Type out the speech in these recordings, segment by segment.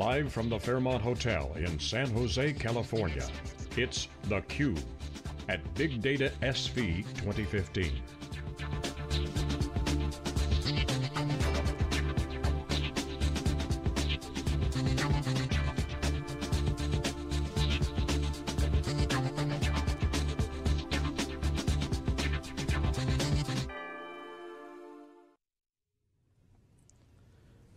Live from the Fairmont Hotel in San Jose, California, it's theCUBE at Big Data SV 2015.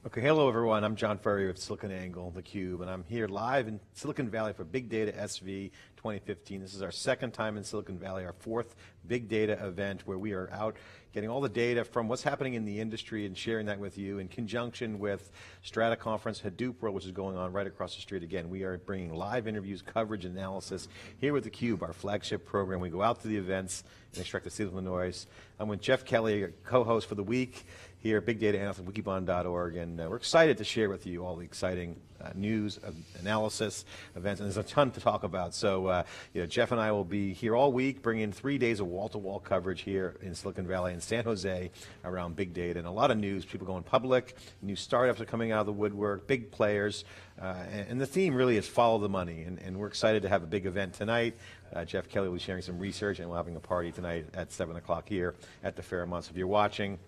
Okay, hello everyone. I'm John Furrier of SiliconANGLE, theCUBE, and I'm here live in Silicon Valley for Big Data SV 2015. This is our second time in Silicon Valley, our fourth big data event where we are out getting all the data from what's happening in the industry and sharing that with you in conjunction with Strata Conference, Hadoop World, which is going on right across the street. Again, we are bringing live interviews, coverage, analysis here with theCUBE, our flagship program. We go out to the events and extract the signal noise. I'm with Jeff Kelly, co-host for the week here at Big Data at wikibon.org, and uh, we're excited to share with you all the exciting uh, news, uh, analysis, events, and there's a ton to talk about. So, uh, you know, Jeff and I will be here all week, bringing three days of wall-to-wall -wall coverage here in Silicon Valley and San Jose around big data, and a lot of news. People going public, new startups are coming out of the woodwork, big players, uh, and, and, the theme really is follow the money, and, and we're excited to have a big event tonight. Uh, Jeff Kelly will be sharing some research, and we're having a party tonight at 7 o'clock here at the Fairmont. So if you're watching,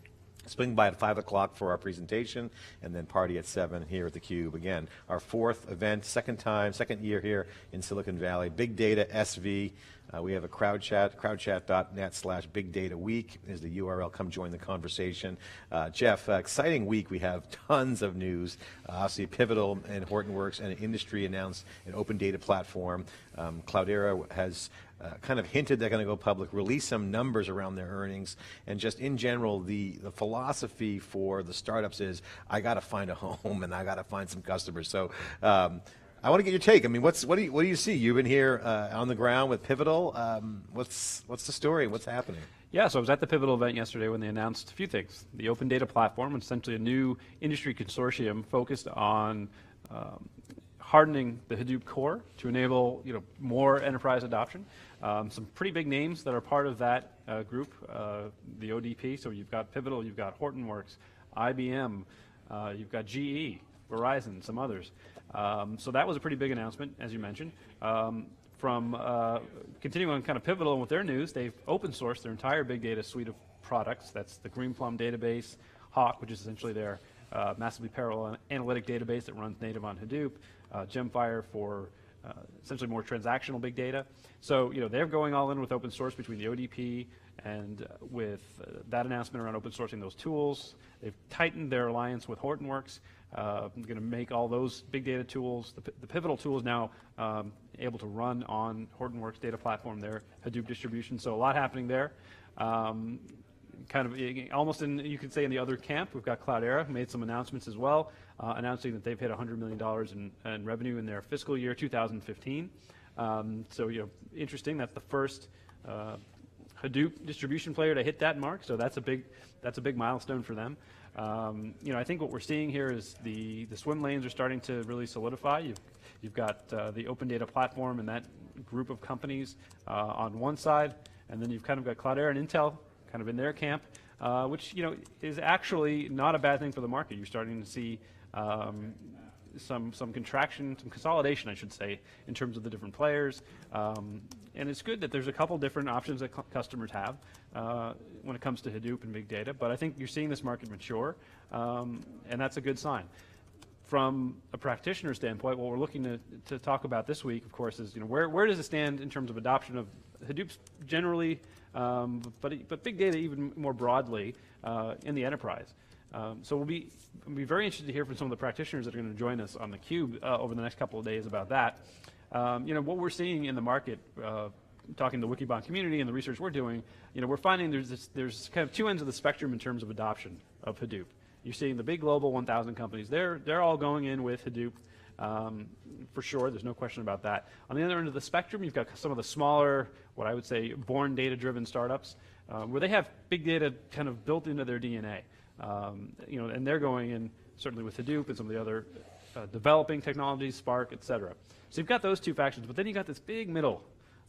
Swing by at 5 o'clock for our presentation, and then party at 7 here at the Cube. Again, our fourth event, second time, second year here in Silicon Valley. Big Data SV. Uh, we have a crowd chat, crowdchat.net slash big data week is the URL. Come join the conversation. Uh, Jeff, uh, exciting week. We have tons of news. Uh, obviously, Pivotal and Hortonworks and industry announced an open data platform. Um, Cloudera has uh, kind of hinted they're going to go public, release some numbers around their earnings, and just in general, the, the philosophy for the startups is I got to find a home and I got to find some customers. So. Um, I want to get your take. I mean, what's what do you what do you see? You've been here uh, on the ground with Pivotal. Um, what's what's the story? What's happening? Yeah, so I was at the Pivotal event yesterday when they announced a few things. The Open Data Platform, essentially a new industry consortium focused on um, hardening the Hadoop core to enable you know more enterprise adoption. Um, some pretty big names that are part of that uh, group, uh, the ODP. So you've got Pivotal, you've got Hortonworks, IBM, uh, you've got GE, Verizon, some others. Um, so that was a pretty big announcement, as you mentioned. Um, from uh, continuing on kind of Pivotal with their news, they've open sourced their entire big data suite of products. That's the Greenplum database, HAWQ, which is essentially their uh, massively parallel analytic database that runs native on Hadoop, Gemfire for uh, essentially more transactional big data. So you know they're going all in with open source between the ODP and uh, with uh, that announcement around open sourcing those tools. They've tightened their alliance with Hortonworks. Uh, I'm going to make all those big data tools, the, the Pivotal tool is now um, able to run on Hortonworks data platform, their Hadoop distribution. So a lot happening there. Um, kind of eh, almost in, you could say in the other camp, we've got Cloudera, made some announcements as well, uh, announcing that they've hit $100 million in, in, revenue in their fiscal year 2015. Um, so, you know, interesting, that's the first uh, Hadoop distribution player to hit that mark, so that's a big, that's a big milestone for them. Um, you know, I think what we're seeing here is the, the swim lanes are starting to really solidify. You've, you've got uh, the open data platform and that group of companies uh, on one side, and then you've kind of got Cloudera and Intel kind of in their camp, uh, which you know is actually not a bad thing for the market. You're starting to see um, some some contraction, some consolidation, I should say, in terms of the different players. Um, and it's good that there's a couple different options that customers have uh, when it comes to Hadoop and big data. But I think you're seeing this market mature, um, and that's a good sign. From a practitioner standpoint, what we're looking to, to talk about this week, of course, is you know where where does it stand in terms of adoption of Hadoop generally um, but, but big data even more broadly uh, in the enterprise. Um, so we'll be, we'll be very interested to hear from some of the practitioners that are going to join us on the Cube uh, over the next couple of days about that. Um, you know, what we're seeing in the market, uh, talking to the Wikibon community and the research we're doing, you know, we're finding there's, this, there's kind of two ends of the spectrum in terms of adoption of Hadoop. You're seeing the big global 1,000 companies, they're, they're all going in with Hadoop um, for sure. There's no question about that. On the other end of the spectrum, you've got some of the smaller, what I would say, born data-driven startups, uh, where they have big data kind of built into their DNA. Um, you know, and they're going in certainly with Hadoop and some of the other uh, developing technologies, Spark, et cetera. So you've got those two factions, but then you've got this big middle,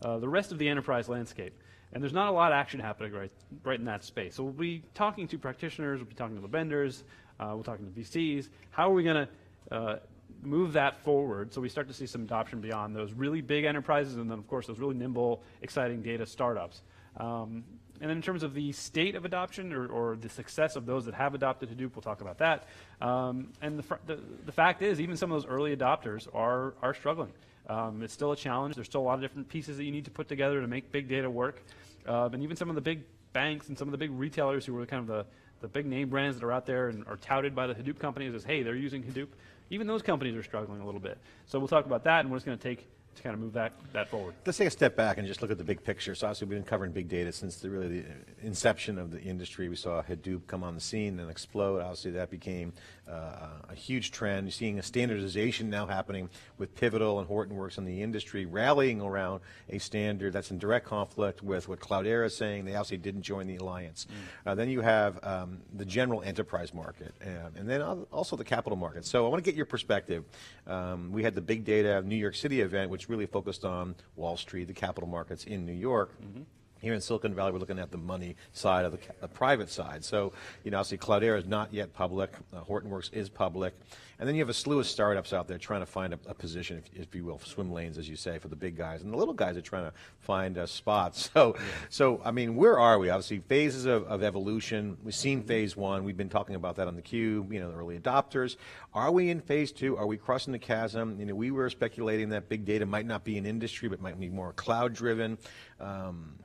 uh, the rest of the enterprise landscape. And there's not a lot of action happening right, right in that space. So we'll be talking to practitioners, we'll be talking to the vendors, uh, we'll be talking to VCs. How are we going to uh, move that forward so we start to see some adoption beyond those really big enterprises and then, of course, those really nimble, exciting data startups. Um, and then in terms of the state of adoption or, or, the success of those that have adopted Hadoop, we'll talk about that. Um, and the, the, the, fact is, even some of those early adopters are, are struggling. Um, it's still a challenge. There's still a lot of different pieces that you need to put together to make big data work. Uh, and even some of the big banks and some of the big retailers who are kind of the, the big name brands that are out there and are touted by the Hadoop companies as, hey, they're using Hadoop. Even those companies are struggling a little bit. So we'll talk about that and what it's going to take to kind of move that, that forward. Let's take a step back and just look at the big picture. So obviously we've been covering big data since the really the inception of the industry. We saw Hadoop come on the scene and explode. Obviously that became uh, a huge trend. You're seeing a standardization now happening with Pivotal and Hortonworks in the industry rallying around a standard that's in direct conflict with what Cloudera is saying. They obviously didn't join the alliance. Mm. Uh, then you have um, the general enterprise market and, and, then also the capital market. So I want to get your perspective. Um, we had the big data New York City event, which really focused on Wall Street, the capital markets in New York. Mm -hmm. Here in Silicon Valley, we're looking at the money side of the, the private side. So, you know, obviously Cloudera is not yet public. Uh, Hortonworks is public. And then you have a slew of startups out there trying to find a, a position, if, if, you will, swim lanes, as you say, for the big guys. And the little guys are trying to find uh, spots. So, yeah. so, I mean, where are we? Obviously, phases of, of evolution. We've seen phase one. We've been talking about that on the cube, you know, the early adopters. Are we in phase two? Are we crossing the chasm? You know, we were speculating that big data might not be an industry, but might be more cloud driven. Um,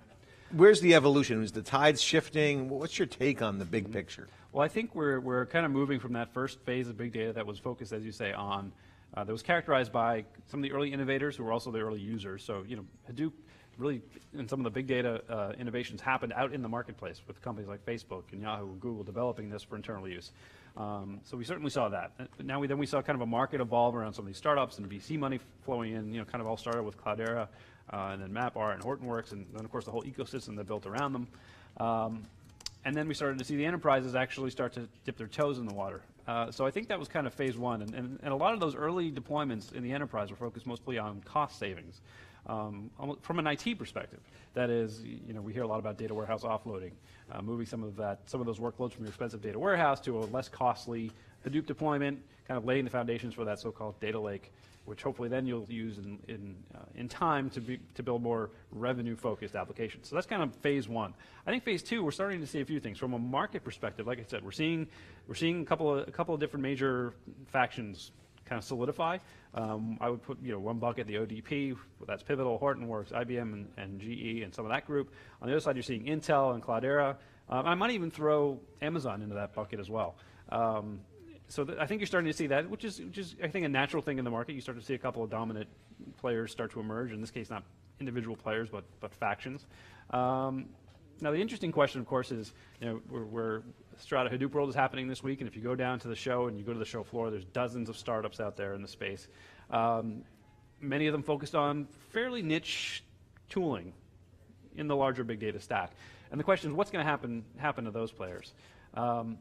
where's the evolution? Is the tides shifting? What's your take on the big picture? Well, I think we're, we're kind of moving from that first phase of big data that was focused, as you say, on, uh, that was characterized by some of the early innovators who were also the early users. So, you know, Hadoop really, and some of the big data uh, innovations happened out in the marketplace with companies like Facebook and Yahoo and Google developing this for internal use. Um, so we certainly saw that. But uh, now we then we saw kind of a market evolve around some of these startups and VC money flowing in. You know, kind of all started with Cloudera, uh, and then MapR and Hortonworks, and then of course the whole ecosystem that built around them. Um, and then we started to see the enterprises actually start to dip their toes in the water. Uh, so I think that was kind of phase one, and, and, and, a lot of those early deployments in the enterprise were focused mostly on cost savings. Um, from an IT perspective, that is, you know, we hear a lot about data warehouse offloading, uh, moving some of that, some of those workloads from your expensive data warehouse to a less costly Hadoop deployment, kind of laying the foundations for that so-called data lake which hopefully then you'll use in, in, uh, in time to, be, to build more revenue-focused applications. So that's kind of phase one. I think phase two, we're starting to see a few things. From a market perspective, like I said, we're seeing, we're seeing a, couple of, a couple of different major factions kind of solidify. Um, I would put you know one bucket the ODP, that's Pivotal, Hortonworks, IBM, and, and, GE, and some of that group. On the other side, you're seeing Intel and Cloudera. Um, I might even throw Amazon into that bucket as well. Um, so I think you're starting to see that, which is, which is, I think, a natural thing in the market. You start to see a couple of dominant players start to emerge. In this case, not individual players, but but factions. Um, now, the interesting question, of course, is you know we're, we're Strata Hadoop World is happening this week, and if you go down to the show and you go to the show floor, there's dozens of startups out there in the space. Um, many of them focused on fairly niche tooling in the larger big data stack. And the question is, what's going to happen happen to those players? Um,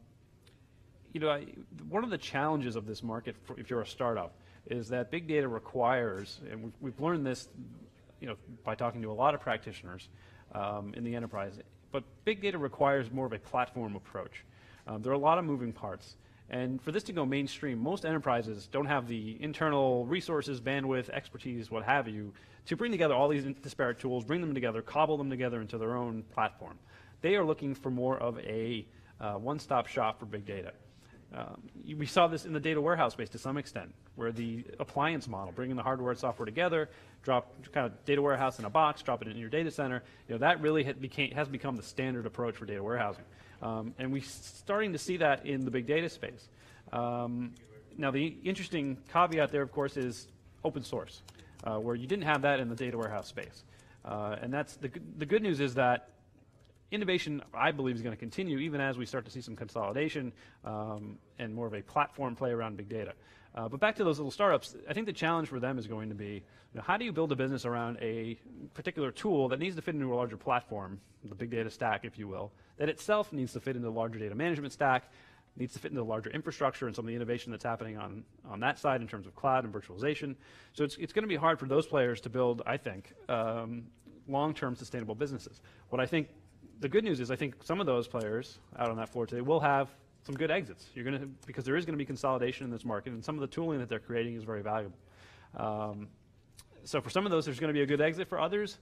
you know, I, one of the challenges of this market, for, if you're a startup, is that big data requires, and we've, we've learned this, you know, by talking to a lot of practitioners um, in the enterprise. But big data requires more of a platform approach. Um, there are a lot of moving parts. And for this to go mainstream, most enterprises don't have the internal resources, bandwidth, expertise, what have you, to bring together all these disparate tools, bring them together, cobble them together into their own platform. They are looking for more of a uh, one-stop shop for big data. Um, we saw this in the data warehouse space to some extent, where the appliance model, bringing the hardware and software together, drop kind of data warehouse in a box, drop it in your data center, you know, that really became, has become the standard approach for data warehousing. Um, and we're starting to see that in the big data space. Um, now, the interesting caveat there, of course, is open source, uh, where you didn't have that in the data warehouse space. Uh, and that's the, the good news is that innovation, I believe, is going to continue even as we start to see some consolidation um, and more of a platform play around big data. Uh, but back to those little startups, I think the challenge for them is going to be, you know, how do you build a business around a particular tool that needs to fit into a larger platform, the big data stack, if you will, that itself needs to fit into a larger data management stack, needs to fit into the larger infrastructure and some of the innovation that's happening on, on that side in terms of cloud and virtualization. So it's, it's going to be hard for those players to build, I think, um, long-term sustainable businesses. What I think the good news is I think some of those players out on that floor today will have some good exits. You're going to because there is going to be consolidation in this market, and some of the tooling that they're creating is very valuable. Um, so for some of those, there's going to be a good exit. For others,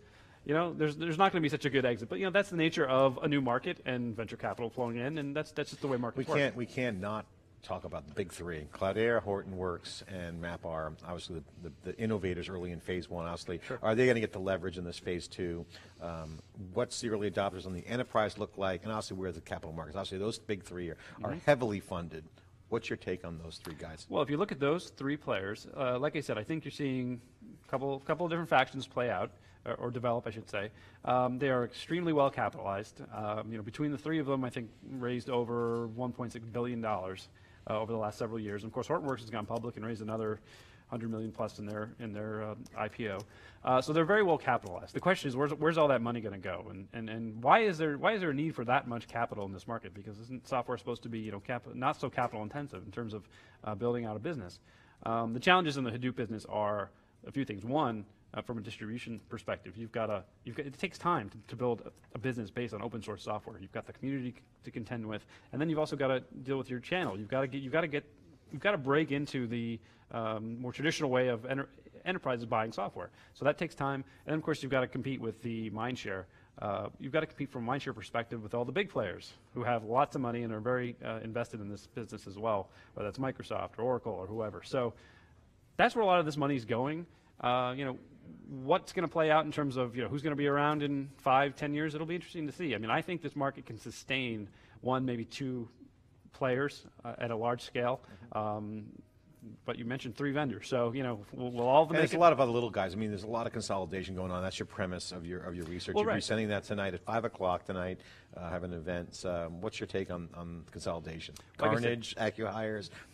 you know, there's there's not going to be such a good exit. But you know, that's the nature of a new market and venture capital flowing in, and that's that's just the way markets We work. can't, we can't not talk about the big three. Cloudera, Hortonworks, and MapR, obviously the, the, the innovators early in phase one, obviously. Are they going to get the leverage in this phase two? Um, what's the early adopters on the enterprise look like? And obviously, where are the capital markets? Obviously, those big three are, are Mm-hmm. heavily funded. What's your take on those three guys? Well, if you look at those three players, uh, like I said, I think you're seeing a couple, couple of different factions play out, or, or develop, I should say. Um, they are extremely well capitalized. Um, you know, between the three of them, I think raised over 1.6 billion dollars uh, over the last several years. And of course, Hortonworks has gone public and raised another 100 million plus in their in their uh, IPO. Uh, so they're very well capitalized. The question is, where's where's all that money going to go, and, and and why is there why is there a need for that much capital in this market? Because isn't software supposed to be you know not so capital intensive in terms of uh, building out a business? Um, the challenges in the Hadoop business are a few things. One, uh, from a distribution perspective, you've got a you've got, it takes time to, to build a, a business based on open source software. You've got the community to contend with, and then you've also got to deal with your channel. You've got to get you've got to get you've got to break into the um, more traditional way of enter- enterprises buying software. So that takes time, and then of course you've got to compete with the mindshare. Uh, you've got to compete from a mindshare perspective with all the big players who have lots of money and are very uh, invested in this business as well, whether that's Microsoft or Oracle or whoever. So that's where a lot of this money is going. Uh, you know, what's going to play out in terms of you know who's going to be around in five, ten years? It'll be interesting to see. I mean, I think this market can sustain one, maybe two players uh, at a large scale. Um, but you mentioned three vendors, so you know, will, will all And there's a lot of other little guys. I mean, there's a lot of consolidation going on. That's your premise of your of your research. Well, You're right. presenting that tonight at five o'clock tonight. Uh, have an event. Um, what's your take on, on consolidation? Like I said- Carnage,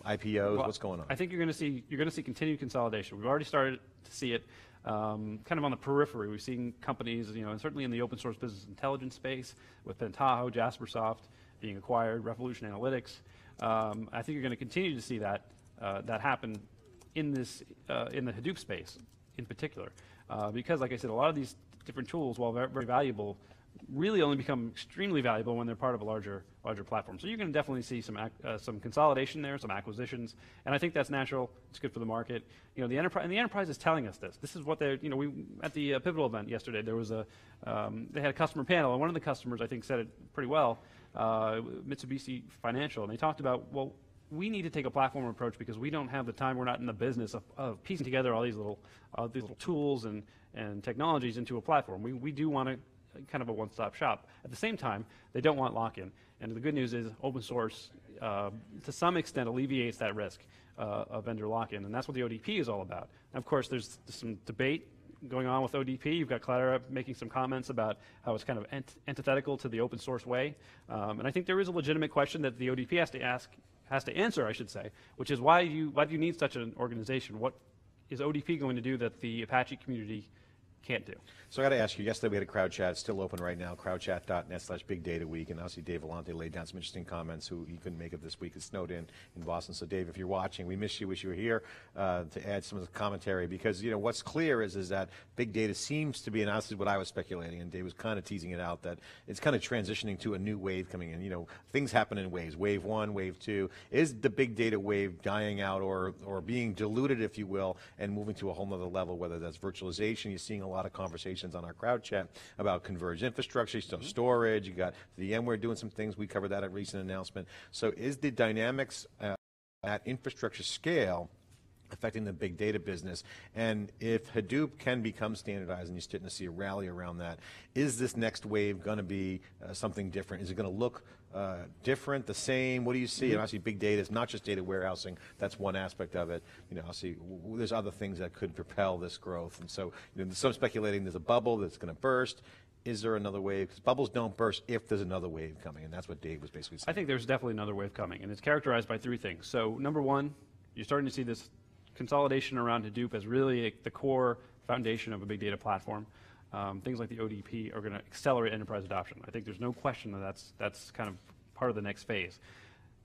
IPOs. Well, what's going on? I think you're going to see you're going to see continued consolidation. We've already started to see it, um, kind of on the periphery. We've seen companies, you know, and certainly in the open source business intelligence space with Pentaho, JasperSoft being acquired, Revolution Analytics. Um, I think you're going to continue to see that uh, that happen in this uh, in the Hadoop space in particular, uh, because like I said, a lot of these different tools, while very, valuable, really only become extremely valuable when they're part of a larger larger platform. So you're going to definitely see some uh, some consolidation there, some acquisitions, and I think that's natural. It's good for the market. You know, the enterprise and the enterprise is telling us this. This is what they're. You know, we at the uh, pivotal event yesterday there was a um, they had a customer panel, and one of the customers I think said it pretty well. Uh, Mitsubishi Financial, and they talked about well. We need to take a platform approach because we don't have the time. We're not in the business of, of piecing together all these little, uh, these little tools and, and technologies into a platform. We, we do want to kind of a one-stop shop. At the same time, they don't want lock-in. And the good news is open source, uh, to some extent, alleviates that risk uh, of vendor lock-in, and that's what the ODP is all about. And of course, there's some debate going on with ODP. You've got Cloudera making some comments about how it's kind of ant- antithetical to the open source way. Um, and I think there is a legitimate question that the ODP has to ask, has to answer, I should say, which is why you why do you need such an organization? What is ODP going to do that the Apache community can't do? So I got to ask you. Yesterday we had a crowd chat. It's still open right now. Crowdchat.net/slash Big Data Week. And obviously Dave Vellante laid down some interesting comments. Who he couldn't make it this week. It snowed in in Boston. So Dave, if you're watching, we miss you. Wish you were here uh, to add some of the commentary because you know what's clear is is that big data seems to be, and is what I was speculating, and Dave was kind of teasing it out that it's kind of transitioning to a new wave coming in. You know, things happen in waves. Wave one, wave two. Is the big data wave dying out or or being diluted, if you will, and moving to a whole nother level? Whether that's virtualization, you're seeing a lot of conversations on our crowd chat about converged infrastructure, still storage. You got VMware doing some things. We covered that at a recent announcement. So is the dynamics uh, at infrastructure scale affecting the big data business. And if Hadoop can become standardized, and you're starting to see a rally around that, is this next wave going to be uh, something different? Is it going to look uh, different, the same? What do you see? And obviously, big data is not just data warehousing. That's one aspect of it. You know, obviously, there's other things that could propel this growth. And so, you know, some speculating there's a bubble that's going to burst. Is there another wave? Because bubbles don't burst if there's another wave coming, and that's what Dave was basically saying. I think there's definitely another wave coming, and it's characterized by three things. So, number one, you're starting to see this consolidation around Hadoop as really a, the core foundation of a big data platform. Um, things like the ODP are going to accelerate enterprise adoption. I think there's no question that that's, that's kind of part of the next phase.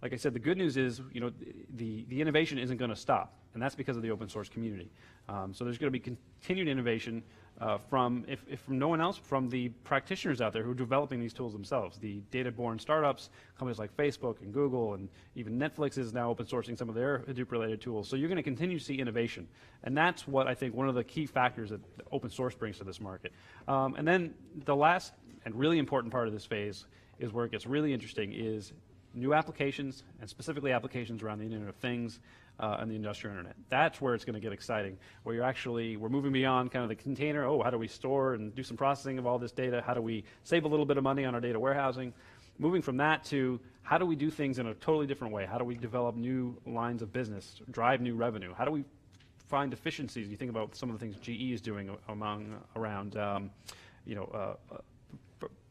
like I said, the good news is, you know, the, the innovation isn't going to stop, and that's because of the open source community. Um, so there's going to be continued innovation uh, from, if, if, from no one else, from the practitioners out there who are developing these tools themselves. The data-born startups, companies like Facebook and Google, and even Netflix is now open sourcing some of their Hadoop-related tools. So you're going to continue to see innovation, and that's what I think one of the key factors that open source brings to this market. Um, and then the last and really important part of this phase is where it gets really interesting is new applications, and specifically applications around the Internet of Things uh, and the industrial internet. That's where it's going to get exciting, where you're actually, we're moving beyond kind of the container, oh, how do we store and do some processing of all this data? How do we save a little bit of money on our data warehousing? Moving from that to how do we do things in a totally different way? How do we develop new lines of business, drive new revenue? How do we find efficiencies? You think about some of the things GE is doing among, around, um, you know, uh, uh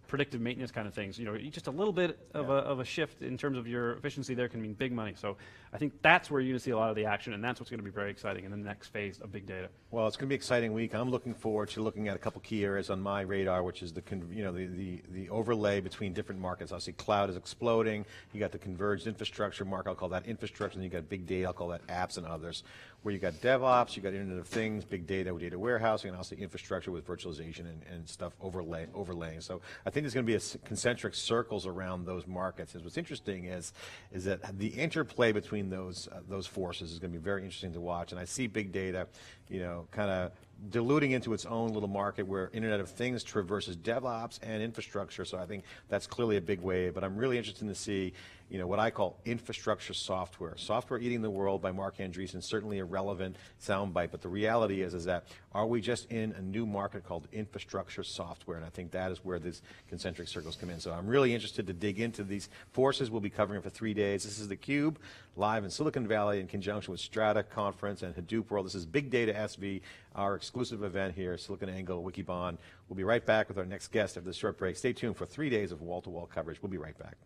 predictive maintenance kind of things. You know, just a little bit of, yeah. a, of a shift in terms of your efficiency there can mean big money. So I think that's where you're going to see a lot of the action, and that's what's going to be very exciting in the next phase of big data. Well, it's going to be an exciting week. I'm looking forward to looking at a couple key areas on my radar, which is the you know the, the, the overlay between different markets. Obviously, cloud is exploding. You got the converged infrastructure market. I'll call that infrastructure. And you got big data. I'll call that apps and others. Where you got DevOps, you got Internet of Things, big data, with data warehousing, and also infrastructure with virtualization and, and stuff overlay overlaying. So I think there's going to be a concentric circles around those markets. And what's interesting is is that the interplay between those uh, those forces is going to be very interesting to watch. And I see big data, you know, kind of diluting into its own little market where Internet of Things traverses DevOps and infrastructure. So I think that's clearly a big wave. But I'm really interested to see, you know, what I call infrastructure software. Software eating the world by Marc Andreessen, certainly a relevant soundbite. But the reality is, is that are we just in a new market called infrastructure software? And I think that is where these concentric circles come in. So I'm really interested to dig into these forces. We'll be covering for three days. This is theCUBE, live in Silicon Valley in conjunction with Strata Conference and Hadoop World. This is Big Data SV, our exclusive event here, SiliconANGLE, Wikibon. We'll be right back with our next guest after this short break. Stay tuned for three days of wall-to-wall -wall coverage. We'll be right back.